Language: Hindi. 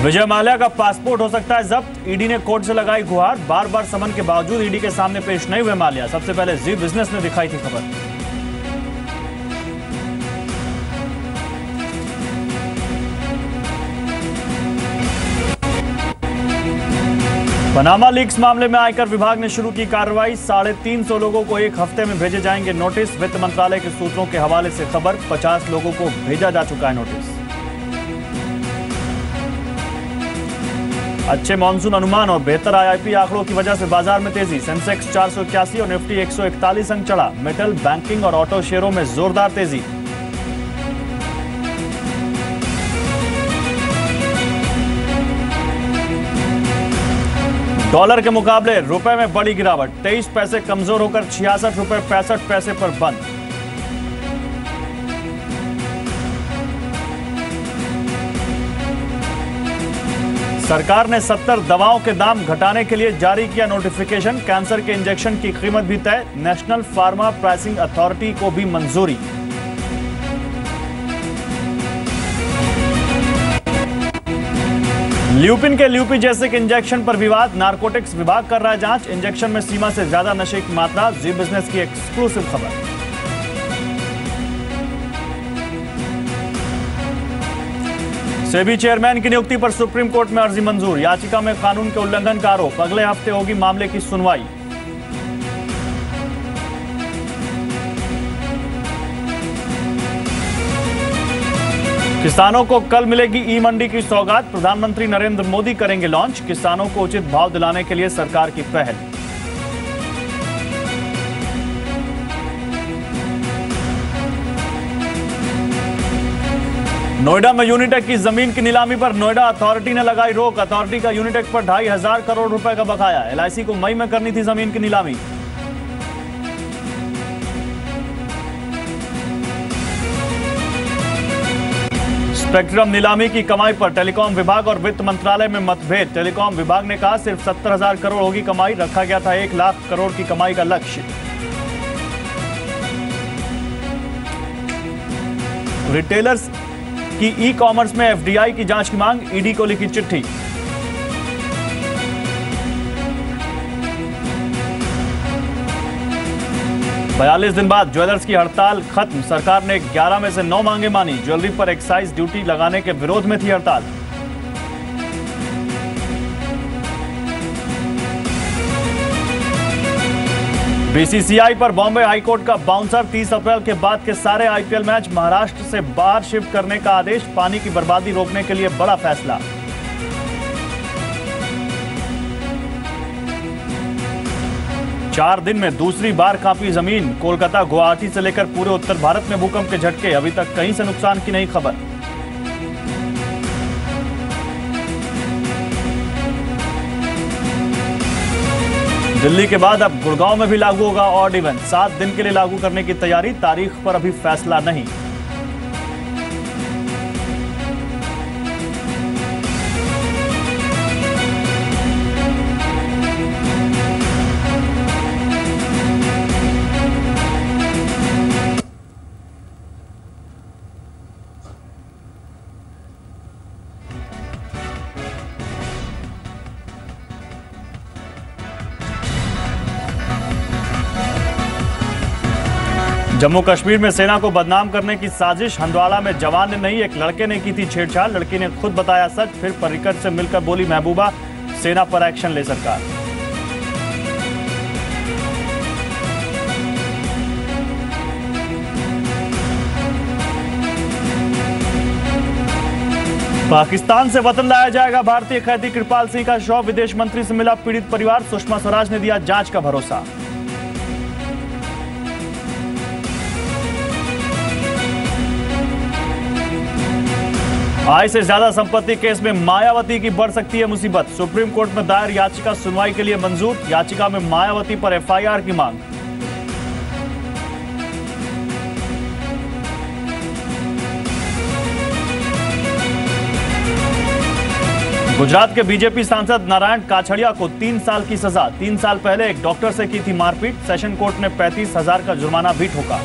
विजय माल्या का पासपोर्ट हो सकता है। जब्त ईडी ने कोर्ट से लगाई गुहार। बार बार समन के बावजूद ईडी के सामने पेश नहीं हुए माल्या। सबसे पहले जी बिज़नेस ने दिखाई थी खबर। पनामा लीक्स मामले में आयकर विभाग ने शुरू की कार्रवाई। साढ़े तीन सौ लोगों को एक हफ़्ते में भेजे जाएँगे नोटिस। वित्त मंत्रालय के सूत्रों के हवाले से खबर 50 लोगों को भेजा जा चुका है नोटिस। अच्छे मानसून अनुमान और बेहतर आईआईपी आंकड़ों की वजह से बाज़ार में तेज़ी। सेंसेक्स चार सौ इक्यासी और निफ्टी 141 अंक चढ़ा। मेटल बैंकिंग और ऑटो शेयरों में जोरदार तेज़ी। डॉलर के मुकाबले रुपए में बड़ी गिरावट। तेईस पैसे कमज़ोर होकर छियासठ रुपए पैंसठ पैसे पर बंद। सरकार ने 70 दवाओं के दाम घटाने के लिए जारी किया नोटिफिकेशन कैंसर के इंजेक्शन की कीमत भी तय। नेशनल फार्मा प्राइसिंग अथॉरिटी को भी मंजूरी। ल्यूपिन के ल्यूपी जैसे के इंजेक्शन पर विवाद। नारकोटिक्स विभाग कर रहा है जाँच। इंजेक्शन में सीमा से ज़्यादा नशे की मात्रा। जी बिज़नेस की एक्सक्लूसिव खबर। सेबी चेयरमैन की नियुक्ति पर सुप्रीम कोर्ट में अर्जी मंजूर। याचिका में कानून के उल्लंघन का आरोप। अगले हफ़्ते होगी मामले की सुनवाई। किसानों को कल मिलेगी ई मंडी की सौगात। प्रधानमंत्री नरेंद्र मोदी करेंगे लॉन्च। किसानों को उचित भाव दिलाने के लिए सरकार की पहल। नोएडा में यूनिटेक की ज़मीन की नीलामी पर नोएडा अथॉरिटी ने लगाई रोक। अथॉरिटी का यूनिटेक पर ढाई हज़ार करोड़ रुपए का बकाया। एलआईसी को मई में करनी थी ज़मीन की नीलामी। स्पेक्ट्रम नीलामी की कमाई पर टेलीकॉम विभाग और वित्त मंत्रालय में मतभेद। टेलीकॉम विभाग ने कहा, सिर्फ़ सत्तर हज़ार करोड़ होगी कमाई, रखा गया था एक लाख करोड़ की कमाई का लक्ष्य। रिटेलर्स की ई कॉमर्स में एफडीआई की जाँच की मांग ईडी को लिखी चिट्ठी। बयालीस दिन बाद ज्वेलर्स की हड़ताल खत्म। सरकार ने 11 में से 9 मांगे मानी। ज्वेलरी पर एक्साइज ड्यूटी लगाने के विरोध में थी हड़ताल। बीसीसीआई पर बॉम्बे हाईकोर्ट का बाउंसर 30 अप्रैल के बाद के सारे आईपीएल मैच महाराष्ट्र से बाहर शिफ्ट करने का आदेश, पानी की बर्बादी रोकने के लिए बड़ा फैसला। चार दिन में दूसरी बार कांपी ज़मीन, कोलकाता, गुवाहाटी से लेकर पूरे उत्तर भारत में भूकंप के झटके, अभी तक कहीं से नुकसान की नहीं खबर। दिल्ली के बाद अब गुड़गांव में भी लागू होगा ऑड इवन सात दिन के लिए लागू करने की तैयारी, तारीख पर अभी फैसला नहीं। जम्मू कश्मीर में सेना को बदनाम करने की साजिश। हंदवाड़ा में जवान ने नहीं एक लड़के ने की थी छेड़छाड़। लड़की ने खुद बताया सच, फिर पर्रिकर से मिलकर बोली, महबूबा, सेना पर एक्शन ले सरकार। पाकिस्तान से वतन लाया जाएगा भारतीय कैदी। कृपाल सिंह का शव विदेश मंत्री से मिला पीड़ित परिवार। सुषमा स्वराज ने दिया जाँच का भरोसा। आय से ज़्यादा संपत्ति केस में मायावती की बढ़ सकती है मुसीबत। सुप्रीम कोर्ट में दायर याचिका सुनवाई के लिए मंजूर, याचिका में मायावती पर एफआईआर की मांग। गुजरात के बीजेपी सांसद नारायण काछड़िया को तीन साल की सजा। तीन साल पहले एक डॉक्टर से की थी मारपीट। सेशन कोर्ट ने पैंतीस हज़ार का जुर्माना भी ठोका।